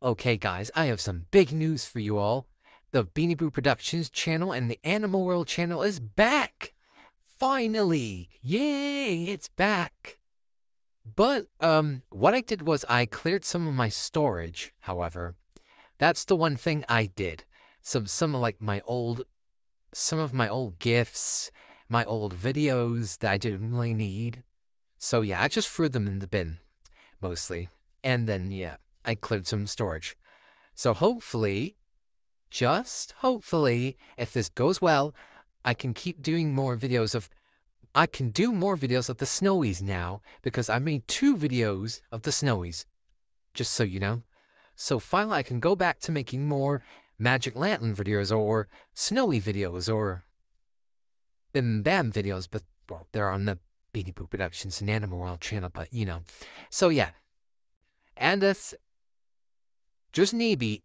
Okay, guys, I have some big news for you all. The Beanie Boo Productions channel and the Animal World channel is back! Finally! Yay, it's back! But, um, what I did was I cleared some of my storage, however. That's the one thing I did. Some, some of like my old, some of my old gifts, my old videos that I didn't really need. So yeah, I just threw them in the bin, mostly. And then, yeah, I cleared some storage. So hopefully, just hopefully, if this goes well, I can keep doing more videos of. I can do more videos of the Snowies now because I made two videos of the Snowies. Just so you know. So finally, I can go back to making more Magic Lantern videos or Snowy videos or Bim Bam videos, but well, they're on the Beanie Boo Productions and Animal World channel, but you know. So yeah. And that's just maybe,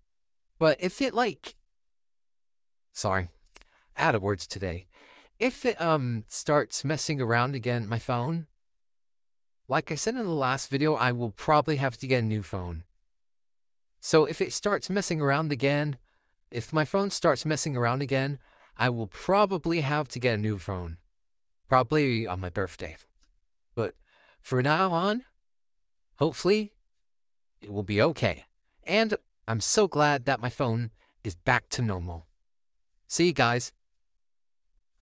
but if it like sorry, out of words today. If it um starts messing around again, my phone, like I said in the last video, I will probably have to get a new phone. So if it starts messing around again, if my phone starts messing around again, I will probably have to get a new phone. Probably on my birthday. But for now on, hopefully, it will be okay. And I'm so glad that my phone is back to normal. See you guys.